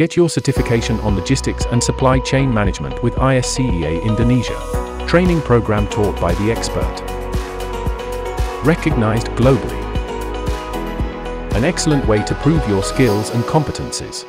Get your certification on logistics and supply chain management with ISCEA Indonesia. Training program taught by the expert. Recognized globally. An excellent way to prove your skills and competencies.